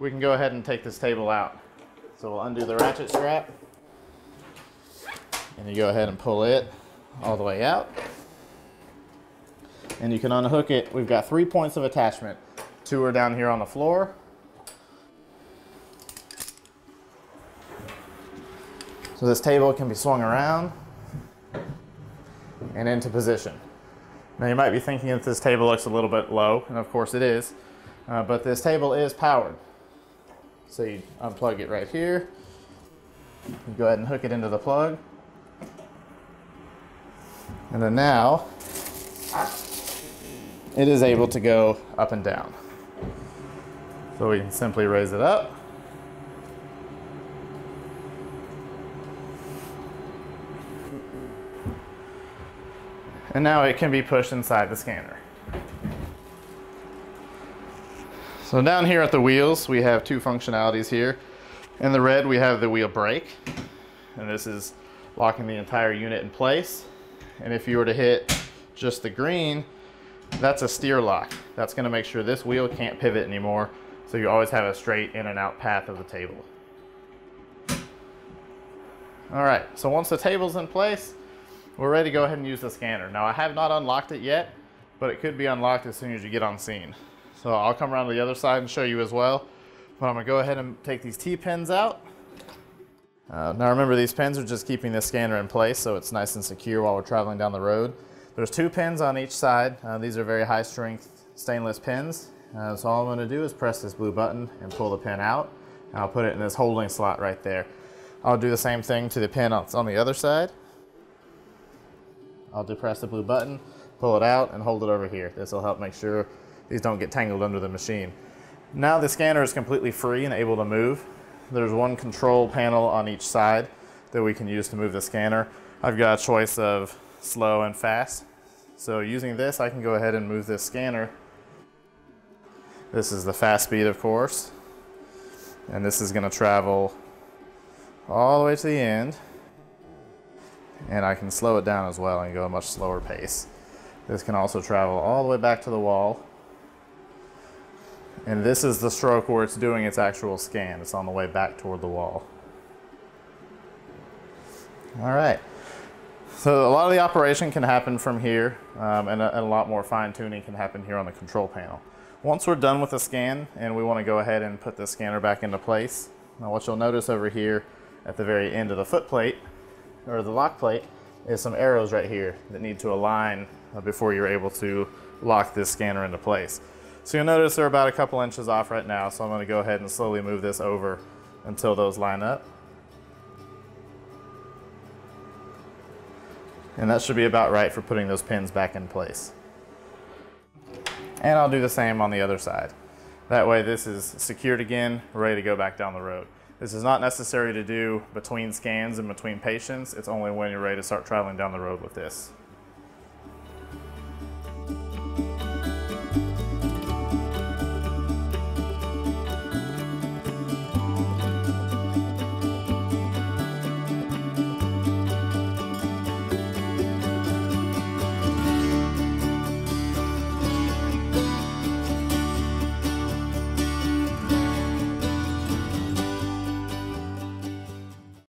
we can go ahead and take this table out. So we'll undo the ratchet strap. And you go ahead and pull it all the way out. And you can unhook it. We've got three points of attachment. Two are down here on the floor. So this table can be swung around and into position. Now you might be thinking that this table looks a little bit low, and of course it is, uh, but this table is powered. So you unplug it right here. You go ahead and hook it into the plug. And then now, it is able to go up and down. So we can simply raise it up. And now it can be pushed inside the scanner. So down here at the wheels, we have two functionalities here. In the red, we have the wheel brake, and this is locking the entire unit in place. And if you were to hit just the green, that's a steer lock. That's gonna make sure this wheel can't pivot anymore, so you always have a straight in and out path of the table. All right, so once the table's in place, we're ready to go ahead and use the scanner. Now I have not unlocked it yet, but it could be unlocked as soon as you get on scene. So I'll come around to the other side and show you as well. But I'm gonna go ahead and take these T-pins out. Uh, now remember these pins are just keeping the scanner in place so it's nice and secure while we're traveling down the road. There's two pins on each side. Uh, these are very high strength stainless pins. Uh, so all I'm gonna do is press this blue button and pull the pin out. And I'll put it in this holding slot right there. I'll do the same thing to the pin on the other side. I'll depress the blue button, pull it out, and hold it over here. This will help make sure these don't get tangled under the machine. Now the scanner is completely free and able to move. There's one control panel on each side that we can use to move the scanner. I've got a choice of slow and fast. So using this, I can go ahead and move this scanner. This is the fast speed, of course. And this is gonna travel all the way to the end and I can slow it down as well and go a much slower pace. This can also travel all the way back to the wall. And this is the stroke where it's doing its actual scan. It's on the way back toward the wall. All right. So a lot of the operation can happen from here um, and, a, and a lot more fine tuning can happen here on the control panel. Once we're done with the scan and we want to go ahead and put the scanner back into place, now what you'll notice over here at the very end of the foot plate or the lock plate is some arrows right here that need to align uh, before you're able to lock this scanner into place. So you'll notice they're about a couple inches off right now, so I'm gonna go ahead and slowly move this over until those line up. And that should be about right for putting those pins back in place. And I'll do the same on the other side. That way this is secured again, ready to go back down the road. This is not necessary to do between scans and between patients. It's only when you're ready to start traveling down the road with this.